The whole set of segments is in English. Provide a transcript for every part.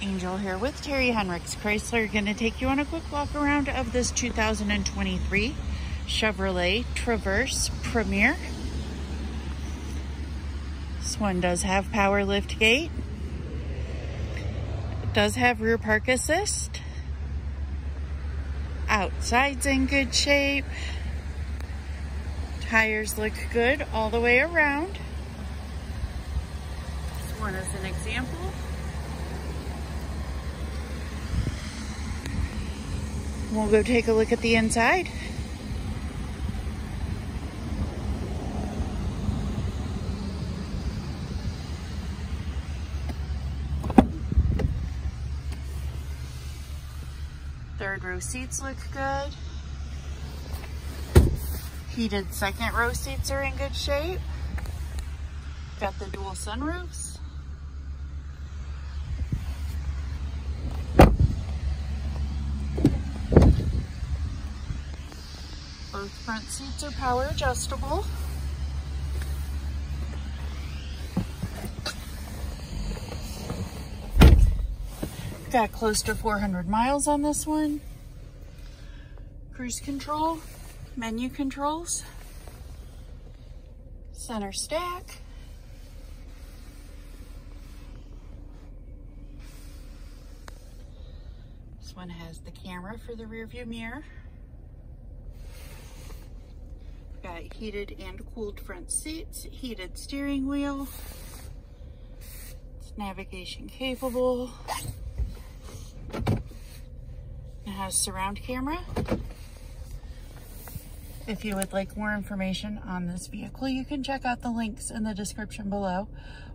Angel here with Terry Henricks Chrysler. Going to take you on a quick walk around of this 2023 Chevrolet Traverse Premier. This one does have power lift gate. It does have rear park assist. Outside's in good shape. Tires look good all the way around. This one is an example. We'll go take a look at the inside. Third row seats look good. Heated second row seats are in good shape. Got the dual sunroofs. Both front seats are power adjustable. Got close to 400 miles on this one. Cruise control, menu controls, center stack. This one has the camera for the rear view mirror. Got heated and cooled front seats, heated steering wheel. It's navigation capable. It has surround camera. If you would like more information on this vehicle, you can check out the links in the description below,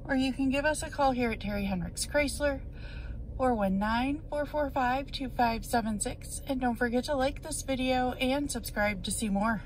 or you can give us a call here at Terry Henricks Chrysler, 419-445-2576. And don't forget to like this video and subscribe to see more.